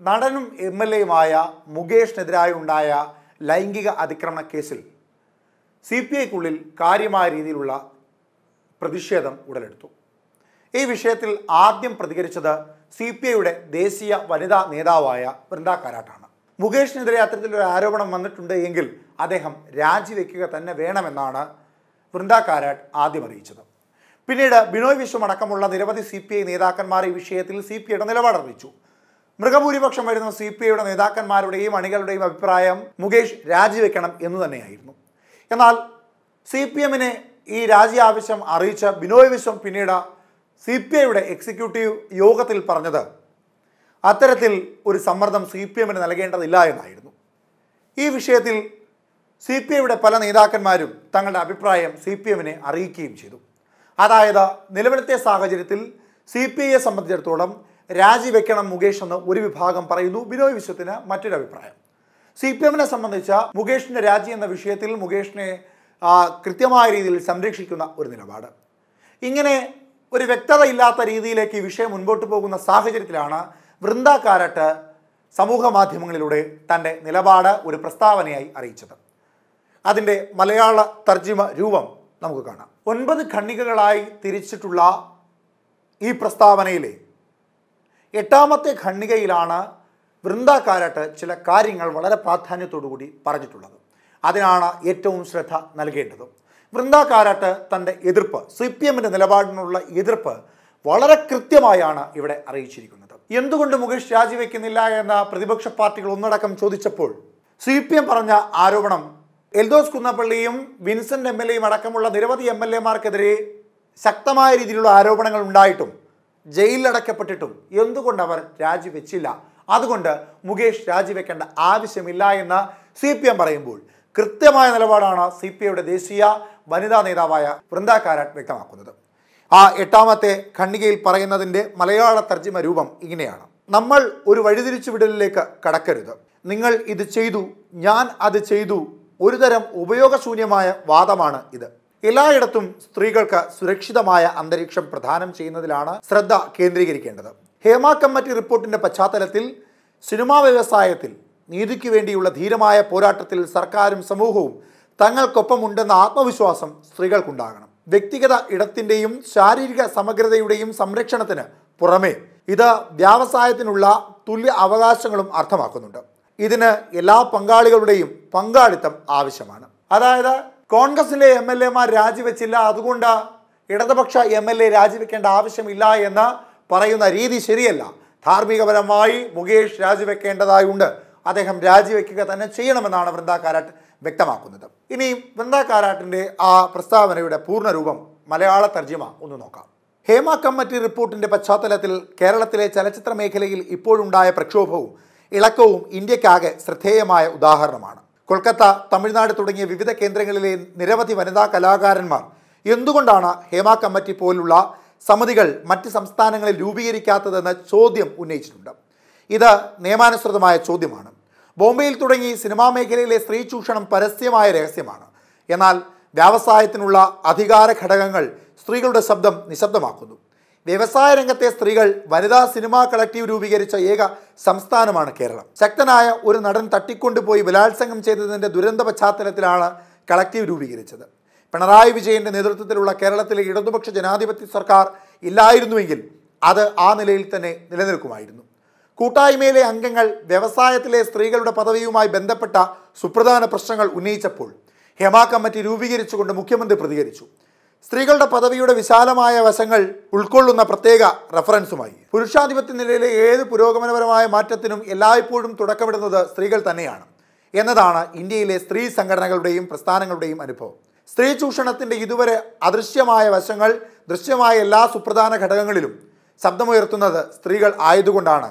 നടനും M L എയുമായ മുകേഷിനെതിരായുണ്ടായ ലൈംഗിക അതിക്രമണ കേസിൽ സി പി ഐക്കുള്ളിൽ കാര്യമായ രീതിയിലുള്ള പ്രതിഷേധം ഉടലെടുത്തു. ഈ വിഷയത്തിൽ ആദ്യം പ്രതികരിച്ചത് സി പി ഐയുടെ ദേശീയ വനിതാ നേതാവായ വൃന്ദ കാരാട്ടാണ്. മുകേഷിനെതിരെ അത്തരത്തിലൊരു ആരോപണം വന്നിട്ടുണ്ട് എങ്കിൽ അദ്ദേഹം രാജിവെക്കുക തന്നെ വേണമെന്നാണ് വൃന്ദ കാരാട്ട് ആദ്യം അറിയിച്ചത്. പിന്നീട് ബിനോയ് വിശ്വം അടക്കമുള്ള നിരവധി സി പി ഐ നേതാക്കന്മാർ ഈ വിഷയത്തിൽ സി പി ഐയുടെ നിലപാടറിയിച്ചു മൃഗഭൂരിപക്ഷം വരുന്ന സി പി ഐയുടെ നേതാക്കന്മാരുടെയും അണികളുടെയും അഭിപ്രായം മുകേഷ് രാജിവെക്കണം എന്ന് തന്നെയായിരുന്നു. എന്നാൽ സി പി എമ്മിനെ ഈ രാജി ആവശ്യം അറിയിച്ച ബിനോയ് വിശ്വം പിന്നീട് സി പി ഐയുടെ എക്സിക്യൂട്ടീവ് യോഗത്തിൽ പറഞ്ഞത് അത്തരത്തിൽ ഒരു സമ്മർദ്ദം സി പി എമ്മിന് നൽകേണ്ടതില്ല എന്നായിരുന്നു. ഈ വിഷയത്തിൽ സി പി ഐയുടെ പല നേതാക്കന്മാരും തങ്ങളുടെ അഭിപ്രായം സി പി എമ്മിനെ അറിയിക്കുകയും ചെയ്തു. അതായത് നിലവിലത്തെ സാഹചര്യത്തിൽ സി പി ഐയെ സംബന്ധിച്ചിടത്തോളം രാജിവെക്കണം മുകേഷ് എന്ന് ഒരു വിഭാഗം പറയുന്നു. ബിനോയ് വിശ്വത്തിന് മറ്റൊരു അഭിപ്രായം. സി പി എമ്മിനെ സംബന്ധിച്ച മുകേഷിന്റെ രാജി എന്ന വിഷയത്തിൽ മുകേഷിനെ കൃത്യമായ രീതിയിൽ സംരക്ഷിക്കുന്ന ഒരു നിലപാട്. ഇങ്ങനെ ഒരു വ്യക്തത ഇല്ലാത്ത രീതിയിലേക്ക് ഈ വിഷയം മുൻപോട്ട് പോകുന്ന സാഹചര്യത്തിലാണ് വൃന്ദ കാരട്ട് സമൂഹ മാധ്യമങ്ങളിലൂടെ തന്റെ നിലപാട് ഒരു പ്രസ്താവനയായി അറിയിച്ചത്. അതിന്റെ മലയാള തർജിമ രൂപം നമുക്ക് കാണാം. ഒൻപത് ഖണ്ഡികകളായി തിരിച്ചിട്ടുള്ള ഈ പ്രസ്താവനയിലെ എട്ടാമത്തെ ഖണ്ഡികയിലാണ് വൃന്ദ ചില കാര്യങ്ങൾ വളരെ പ്രാധാന്യത്തോടുകൂടി പറഞ്ഞിട്ടുള്ളത്. അതിനാണ് ഏറ്റവും ശ്രദ്ധ നൽകേണ്ടത്. വൃന്ദ തന്റെ എതിർപ്പ് സി പി എമ്മിന്റെ നിലപാടിനുള്ള എതിർപ്പ് വളരെ കൃത്യമായാണ് ഇവിടെ അറിയിച്ചിരിക്കുന്നത്. എന്തുകൊണ്ട് മുകേഷ് രാജിവെക്കുന്നില്ല എന്ന പ്രതിപക്ഷ പാർട്ടികൾ ഒന്നടക്കം ചോദിച്ചപ്പോൾ സി പി എം പറഞ്ഞ ആരോപണം എൽദോസ് കുന്നപ്പള്ളിയും വിൻസെന്റ് എം എൽ എയും അടക്കമുള്ള നിരവധി എം എൽ എമാർക്കെതിരെ ശക്തമായ രീതിയിലുള്ള ആരോപണങ്ങൾ ഉണ്ടായിട്ടും ജയിലിലടക്കപ്പെട്ടിട്ടും എന്തുകൊണ്ട് അവർ രാജിവെച്ചില്ല? അതുകൊണ്ട് മുകേഷ് രാജിവെക്കേണ്ട ആവശ്യമില്ല എന്ന് സി പി എം പറയുമ്പോൾ കൃത്യമായ നിലപാടാണ് സി പി ഐയുടെ ദേശീയ വനിതാ നേതാവായ വൃന്ദ കാരാട്ട് വ്യക്തമാക്കുന്നത്. ആ എട്ടാമത്തെ ഖണ്ഡികയിൽ പറയുന്നതിന്റെ മലയാള തർജിമ രൂപം ഇങ്ങനെയാണ്. നമ്മൾ ഒരു വഴിതിരിച്ചു വിടലിലേക്ക് കടക്കരുത്. നിങ്ങൾ ഇത് ചെയ്തു ഞാൻ അത് ചെയ്തു. ഒരുതരം ഉപയോഗശൂന്യമായ വാദമാണ് ഇത്. എല്ലായിടത്തും സ്ത്രീകൾക്ക് സുരക്ഷിതമായ അന്തരീക്ഷം പ്രദാനം ചെയ്യുന്നതിലാണ് ശ്രദ്ധ കേന്ദ്രീകരിക്കേണ്ടത്. ഹേമ കമ്മിറ്റി റിപ്പോർട്ടിന്റെ പശ്ചാത്തലത്തിൽ സിനിമാ വ്യവസായത്തിൽ നീതിക്ക് വേണ്ടിയുള്ള ധീരമായ പോരാട്ടത്തിൽ സർക്കാരും സമൂഹവും തങ്ങൾക്കൊപ്പമുണ്ടെന്ന ആത്മവിശ്വാസം സ്ത്രീകൾക്കുണ്ടാകണം. വ്യക്തിഗത ഇടത്തിന്റെയും ശാരീരിക സമഗ്രതയുടെയും സംരക്ഷണത്തിന് പുറമേ ഇത് വ്യാവസായത്തിനുള്ള തുല്യ അവകാശങ്ങളും അർത്ഥമാക്കുന്നുണ്ട്. ഇതിന് എല്ലാ പങ്കാളികളുടെയും പങ്കാളിത്തം ആവശ്യമാണ്. അതായത് കോൺഗ്രസിലെ എം എൽ എമാർ രാജിവെച്ചില്ല. അതുകൊണ്ട് ഇടതുപക്ഷ എം എൽ എ രാജിവെക്കേണ്ട ആവശ്യമില്ല എന്ന് പറയുന്ന രീതി ശരിയല്ല. ധാർമ്മികപരമായി മുകേഷ് രാജിവെക്കേണ്ടതായുണ്ട്. അദ്ദേഹം രാജിവെക്കുക തന്നെ ചെയ്യണമെന്നാണ് വൃന്ദ കാരാട്ട് വ്യക്തമാക്കുന്നത്. ഇനി വൃന്ദ കാരാട്ടിന്റെ ആ പ്രസ്താവനയുടെ പൂർണരൂപം മലയാള തർജിമ ഒന്ന് നോക്കാം. ഹേമ കമ്മിറ്റി റിപ്പോർട്ടിന്റെ പശ്ചാത്തലത്തിൽ കേരളത്തിലെ ചലച്ചിത്ര മേഖലയിൽ ഇപ്പോഴുണ്ടായ പ്രക്ഷോഭവും ഇളക്കവും ഇന്ത്യക്കാകെ ശ്രദ്ധേയമായ ഉദാഹരണമാണ്. കൊൽക്കത്ത തമിഴ്നാട് തുടങ്ങിയ വിവിധ കേന്ദ്രങ്ങളിലെ നിരവധി വനിതാ കലാകാരന്മാർ. എന്തുകൊണ്ടാണ് ഹേമ കമ്മിറ്റി പോലുള്ള സമിതികൾ മറ്റ് സംസ്ഥാനങ്ങളിൽ രൂപീകരിക്കാത്തതെന്ന ചോദ്യം ഉന്നയിച്ചിട്ടുണ്ട്. ഇത് നിയമാനുസൃതമായ ചോദ്യമാണ്. ബോംബെയിൽ തുടങ്ങി സിനിമാ മേഖലയിലെ സ്ത്രീ ചൂഷണം പരസ്യമായ രഹസ്യമാണ്. എന്നാൽ വ്യാവസായത്തിനുള്ള അധികാര ഘടകങ്ങൾ സ്ത്രീകളുടെ ശബ്ദം നിശബ്ദമാക്കുന്നു. വ്യവസായ രംഗത്തെ സ്ത്രീകൾ വനിതാ സിനിമാ കളക്റ്റീവ് രൂപീകരിച്ച ഏക സംസ്ഥാനമാണ് കേരളം. ശക്തനായ ഒരു നടൻ തട്ടിക്കൊണ്ടുപോയി ബലാത്സംഗം ചെയ്തതിന്റെ ദുരന്ത പശ്ചാത്തലത്തിലാണ് കളക്റ്റീവ് രൂപീകരിച്ചത്. പിണറായി വിജയന്റെ നേതൃത്വത്തിലുള്ള കേരളത്തിലെ ഇടതുപക്ഷ ജനാധിപത്യ സർക്കാർ ഇല്ലായിരുന്നുവെങ്കിൽ അത് ആ നിലയിൽ തന്നെ നിലനിൽക്കുമായിരുന്നു. കൂട്ടായ്മയിലെ അംഗങ്ങൾ വ്യവസായത്തിലെ സ്ത്രീകളുടെ പദവിയുമായി ബന്ധപ്പെട്ട സുപ്രധാന പ്രശ്നങ്ങൾ ഉന്നയിച്ചപ്പോൾ ഹെമ കമ്മിറ്റി രൂപീകരിച്ചുകൊണ്ട് മുഖ്യമന്ത്രി പ്രതികരിച്ചു. സ്ത്രീകളുടെ പദവിയുടെ വിശാലമായ വശങ്ങൾ ഉൾക്കൊള്ളുന്ന പ്രത്യേക റഫറൻസുമായി. പുരുഷാധിപത്യ നിലയിലെ ഏത് പുരോഗമനപരമായ മാറ്റത്തിനും എല്ലായ്പ്പോഴും തുടക്കമിടുന്നത് സ്ത്രീകൾ തന്നെയാണ്. എന്നതാണ് ഇന്ത്യയിലെ സ്ത്രീ സംഘടനകളുടെയും പ്രസ്ഥാനങ്ങളുടെയും അനുഭവം. സ്ത്രീ ചൂഷണത്തിന്റെ ഇതുവരെ അദൃശ്യമായ വശങ്ങൾ ദൃശ്യമായ എല്ലാ സുപ്രധാന ഘടകങ്ങളിലും ശബ്ദമുയർത്തുന്നത് സ്ത്രീകൾ ആയതുകൊണ്ടാണ്.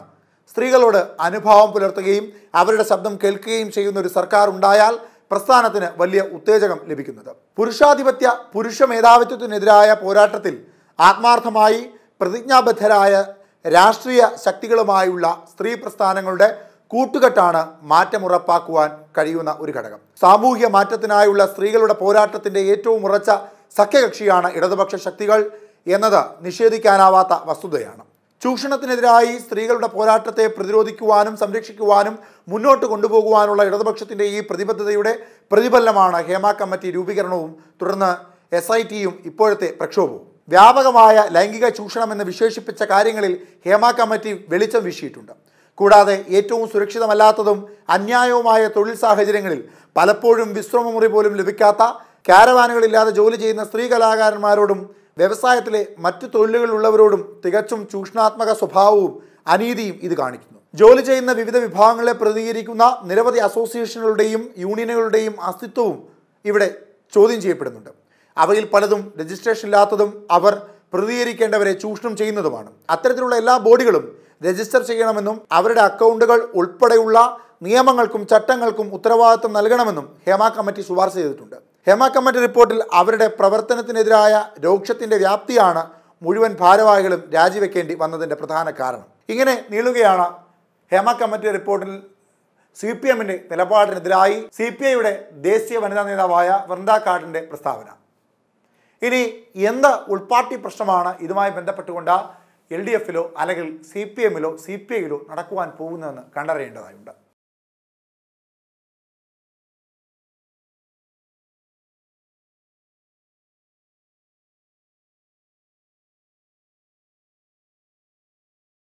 സ്ത്രീകളോട് അനുഭാവം പുലർത്തുകയും അവരുടെ ശബ്ദം കേൾക്കുകയും ചെയ്യുന്ന ഒരു സർക്കാർ ഉണ്ടായാൽ പ്രസ്ഥാനത്തിന് വലിയ ഉത്തേജകം ലഭിക്കുന്നത്. പുരുഷാധിപത്യ പുരുഷ മേധാവിത്വത്തിനെതിരായ പോരാട്ടത്തിൽ ആത്മാർത്ഥമായി പ്രതിജ്ഞാബദ്ധരായ രാഷ്ട്രീയ ശക്തികളുമായുള്ള സ്ത്രീ പ്രസ്ഥാനങ്ങളുടെ കൂട്ടുകെട്ടാണ് മാറ്റമുറപ്പാക്കുവാൻ കഴിയുന്ന ഒരു ഘടകം. സാമൂഹ്യ മാറ്റത്തിനായുള്ള സ്ത്രീകളുടെ പോരാട്ടത്തിന്റെ ഏറ്റവും ഉറച്ച സഖ്യകക്ഷിയാണ് ഇടതുപക്ഷ ശക്തികൾ എന്നത് നിഷേധിക്കാനാവാത്ത വസ്തുതയാണ്. ചൂഷണത്തിനെതിരായി സ്ത്രീകളുടെ പോരാട്ടത്തെ പ്രതിരോധിക്കുവാനും സംരക്ഷിക്കുവാനും മുന്നോട്ട് കൊണ്ടുപോകുവാനുള്ള ഇടതുപക്ഷത്തിന്റെ ഈ പ്രതിബദ്ധതയുടെ പ്രതിഫലനമാണ് ഹേമ കമ്മിറ്റി രൂപീകരണവും തുടർന്ന് എസ് ഐ ടിയും ഇപ്പോഴത്തെ പ്രക്ഷോഭവും. വ്യാപകമായ ലൈംഗിക ചൂഷണം എന്ന് വിശേഷിപ്പിച്ച കാര്യങ്ങളിൽ ഹേമ കമ്മിറ്റി വെളിച്ചം വീശിയിട്ടുണ്ട്. കൂടാതെ ഏറ്റവും സുരക്ഷിതമല്ലാത്തതും അന്യായവുമായ തൊഴിൽ സാഹചര്യങ്ങളിൽ പലപ്പോഴും വിശ്രമമുറി പോലും ലഭിക്കാത്ത കാരവാനുകളില്ലാതെ ജോലി ചെയ്യുന്ന സ്ത്രീ കലാകാരന്മാരോടും വ്യവസായത്തിലെ മറ്റു തൊഴിലുകളുള്ളവരോടും തികച്ചും ചൂഷണാത്മക സ്വഭാവവും അനീതിയും ഇത് കാണിക്കുന്നു. ജോലി ചെയ്യുന്ന വിവിധ വിഭാഗങ്ങളെ പ്രതികരിക്കുന്ന നിരവധി അസോസിയേഷനുകളുടെയും യൂണിയനുകളുടെയും അസ്തിത്വവും ഇവിടെ ചോദ്യം ചെയ്യപ്പെടുന്നുണ്ട്. അവയിൽ പലതും രജിസ്ട്രേഷൻ ഇല്ലാത്തതും അവർ പ്രതികരിക്കേണ്ടവരെ ചൂഷണം ചെയ്യുന്നതുമാണ്. അത്തരത്തിലുള്ള എല്ലാ ബോഡികളും രജിസ്റ്റർ ചെയ്യണമെന്നും അവരുടെ അക്കൗണ്ടുകൾ ഉൾപ്പെടെയുള്ള നിയമങ്ങൾക്കും ചട്ടങ്ങൾക്കും ഉത്തരവാദിത്വം നൽകണമെന്നും ഹേമ കമ്മിറ്റി ശുപാർശ ചെയ്തിട്ടുണ്ട്. ഹേമ കമ്മിറ്റി റിപ്പോർട്ടിൽ അവരുടെ പ്രവർത്തനത്തിനെതിരായ രോക്ഷത്തിന്റെ വ്യാപ്തിയാണ് മുഴുവൻ ഭാരവാഹികളും രാജിവെക്കേണ്ടി വന്നതിന്റെ പ്രധാന കാരണം. ഇങ്ങനെ നീളുകയാണ് ഹേമ കമ്മിറ്റി റിപ്പോർട്ടിൽ സി പി എമ്മിന്റെ നിലപാടിനെതിരായി സി പി ഐയുടെ ദേശീയ വനിതാ നേതാവായ വൃന്ദ കാടിന്റെ പ്രസ്താവന. ഇനി എന്ത് ഉൾപാർട്ടി പ്രശ്നമാണ് ഇതുമായി ബന്ധപ്പെട്ടുകൊണ്ട് എൽ ഡി എഫിലോ അല്ലെങ്കിൽ സി പി എമ്മിലോ സി പി ഐയിലോ നടക്കുവാൻ പോകുന്നതെന്ന് കണ്ടറിയേണ്ടതായുണ്ട്.